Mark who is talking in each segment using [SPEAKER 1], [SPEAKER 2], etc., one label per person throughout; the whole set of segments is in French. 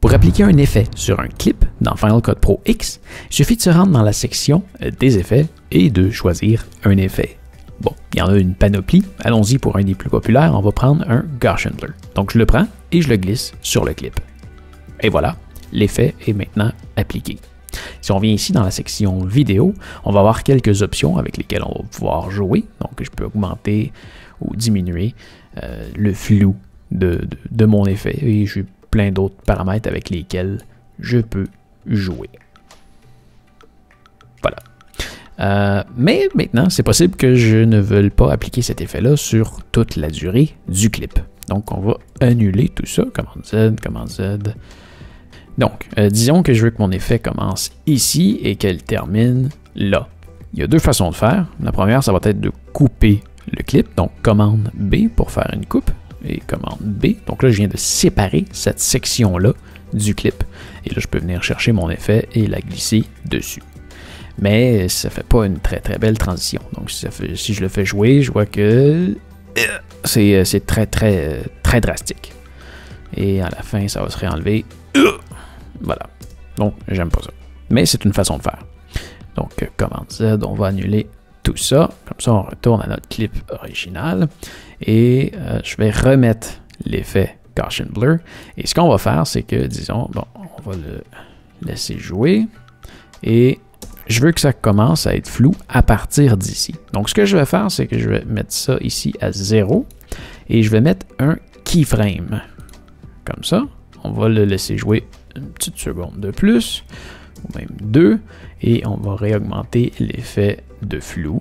[SPEAKER 1] Pour appliquer un effet sur un clip dans Final Cut Pro X, il suffit de se rendre dans la section des effets et de choisir un effet. Bon, il y en a une panoplie. Allons-y pour un des plus populaires. On va prendre un Gaussian Blur. Donc je le prends et je le glisse sur le clip. Et voilà, l'effet est maintenant appliqué. Si on vient ici dans la section vidéo, on va avoir quelques options avec lesquelles on va pouvoir jouer. Donc je peux augmenter ou diminuer euh, le flou de, mon effet et j'ai d'autres paramètres avec lesquels je peux jouer. Voilà. Euh, mais maintenant, c'est possible que je ne veuille pas appliquer cet effet-là sur toute la durée du clip. Donc, on va annuler tout ça. Commande Z, commande Z. Donc, euh, disons que je veux que mon effet commence ici et qu'elle termine là. Il y a deux façons de faire. La première, ça va être de couper le clip. Donc, commande B pour faire une coupe. Et B. Donc là, je viens de séparer cette section-là du clip. Et là, je peux venir chercher mon effet et la glisser dessus mais ça fait pas une très très belle transition. Donc si, je le fais jouer, je vois que euh, c'est très très très drastique. Et à la fin, ça va se réenlever. Voilà. Donc j'aime pas ça. Mais c'est une façon de faire. Donc commande Z, on va annuler tout ça. Comme ça, on retourne à notre clip original. Et euh, je vais remettre l'effet Gaussian Blur. Et ce qu'on va faire, c'est que, disons, bon, on va le laisser jouer. Et je veux que ça commence à être flou à partir d'ici. Donc, ce que je vais faire, c'est que je vais mettre ça ici à 0 et je vais mettre un keyframe. Comme ça, on va le laisser jouer une petite seconde de plus, ou même deux, et on va réaugmenter l'effet de flou.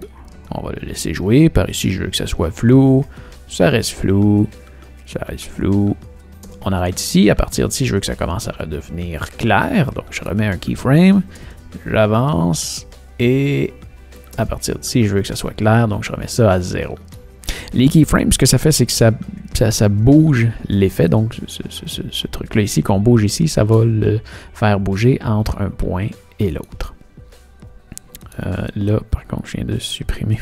[SPEAKER 1] On va le laisser jouer. Par ici, je veux que ça soit flou. Ça reste flou. Ça reste flou. On arrête ici. À partir d'ici, je veux que ça commence à redevenir clair. Donc, je remets un keyframe j'avance et à partir d'ici, je veux que ça soit clair, donc je remets ça à 0. Les keyframes, ce que ça fait, c'est que ça, ça, bouge l'effet. Donc, ce, truc-là ici, qu'on bouge ici, ça va le faire bouger entre un point et l'autre. Euh, là, par contre, je viens de supprimer.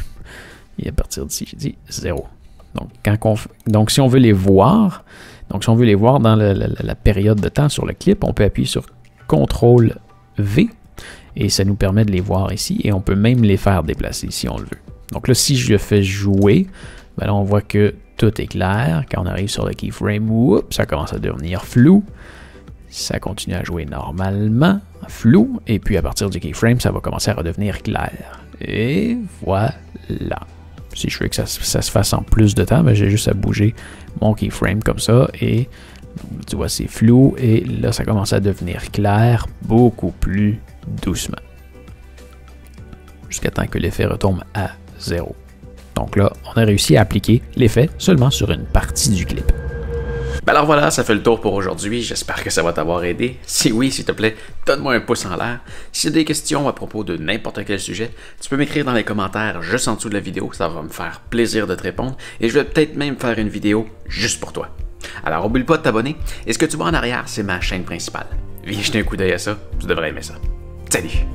[SPEAKER 1] Et à partir d'ici, j'ai dit 0. Donc, si on veut les voir, donc si on veut les voir dans la, période de temps sur le clip, on peut appuyer sur CTRL V et ça nous permet de les voir ici et on peut même les faire déplacer si on le veut. Donc là, si je fais jouer, ben on voit que tout est clair. Quand on arrive sur le keyframe, ça commence à devenir flou. Ça continue à jouer normalement, flou, et puis à partir du keyframe, ça va commencer à redevenir clair. Et voilà. Si je veux que ça, se fasse en plus de temps, ben j'ai juste à bouger mon keyframe comme ça et tu vois c'est flou et là ça commence à devenir clair beaucoup plus doucement. Jusqu'à temps que l'effet retombe à zéro. Donc là, on a réussi à appliquer l'effet seulement sur une partie du clip.
[SPEAKER 2] Ben alors voilà, ça fait le tour pour aujourd'hui. J'espère que ça va t'avoir aidé. Si oui, s'il te plaît, donne-moi un pouce en l'air. Si tu as des questions à propos de n'importe quel sujet, tu peux m'écrire dans les commentaires juste en dessous de la vidéo. Ça va me faire plaisir de te répondre. Et je vais peut-être même faire une vidéo juste pour toi. Alors, oublie pas de t'abonner. Et ce que tu vois en arrière, c'est ma chaîne principale. Viens jeter un coup d'œil à ça. Tu devrais aimer ça. Salut